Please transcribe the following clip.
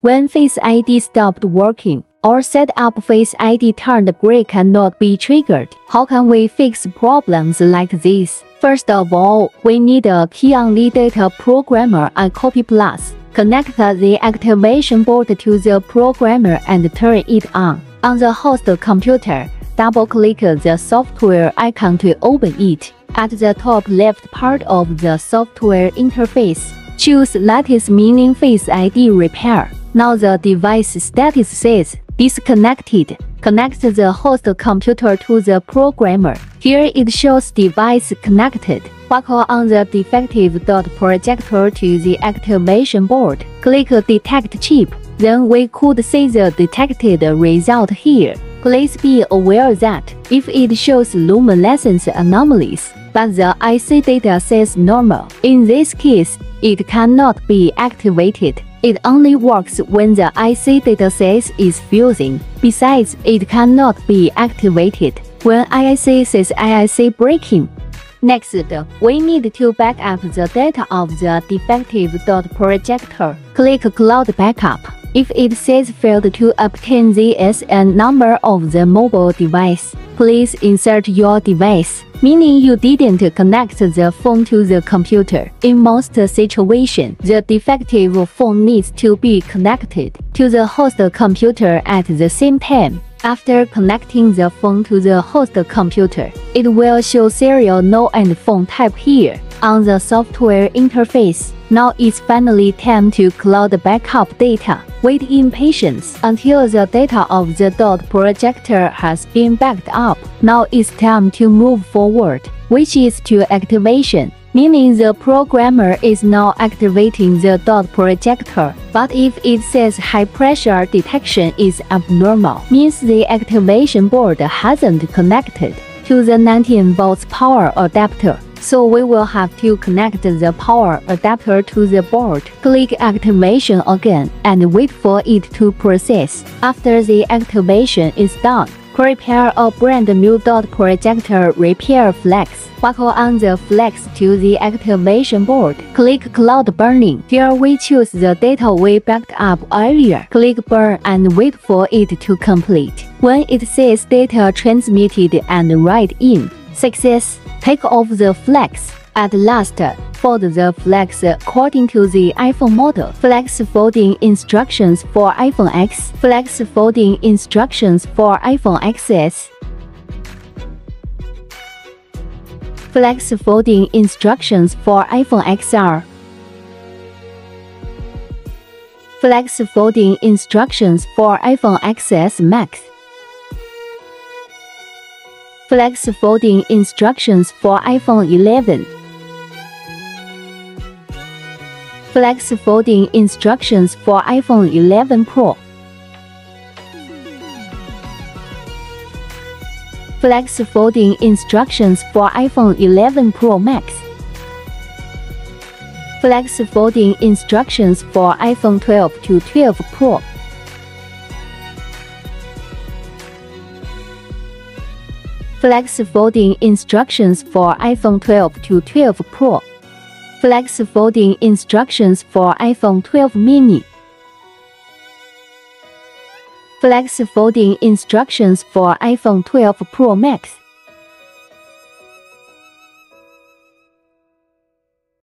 When Face ID stopped working, or setup Face ID turned gray cannot be triggered. How can we fix problems like this? First of all, we need a key-only data programmer and Copy Plus. Connect the activation board to the programmer and turn it on. On the host computer, double-click the software icon to open it. At the top left part of the software interface, choose Lattice Meaning Face ID Repair. Now the device status says disconnected. Connect the host computer to the programmer. Here it shows device connected. Buckle on the defective dot projector to the activation board. Click Detect Chip. Then we could see the detected result here. Please be aware that if it shows luminescence anomalies, but the IC data says normal, in this case, it cannot be activated. It only works when the IC data says is fusing. Besides, it cannot be activated when IIC says IIC breaking. Next, we need to back up the data of the defective dot projector. Click Cloud Backup. If it says failed to obtain the SN number of the mobile device, please insert your device, meaning you didn't connect the phone to the computer. In most situations, the defective phone needs to be connected to the host computer at the same time. After connecting the phone to the host computer, it will show serial no and phone type here on the software interface. Now it's finally time to cloud backup data. Wait in patience until the data of the dot projector has been backed up. Now it's time to move forward, which is to activation meaning the programmer is now activating the dot projector. But if it says high pressure detection is abnormal, means the activation board hasn't connected to the 19 volts power adapter. So we will have to connect the power adapter to the board. Click activation again and wait for it to process. After the activation is done, prepare a brand new dot projector repair flex. Buckle on the flex to the activation board. Click cloud burning. Here we choose the data we backed up earlier. Click burn and wait for it to complete. When it says data transmitted and write in, success, take off the flex. At last, fold the flex according to the iPhone model. Flex folding instructions for iPhone X. Flex folding instructions for iPhone XS. Flex folding instructions for iPhone XR. Flex folding instructions for iPhone XS Max. Flex folding instructions for iPhone 11. Flex folding instructions for iPhone 11 Pro. Flex folding instructions for iPhone 11 Pro Max. Flex folding instructions for iPhone 12 to 12 Pro. Flex folding instructions for iPhone 12 to 12 Pro. Flex folding instructions for iPhone 12 mini. Flex folding instructions for iPhone 12 Pro Max.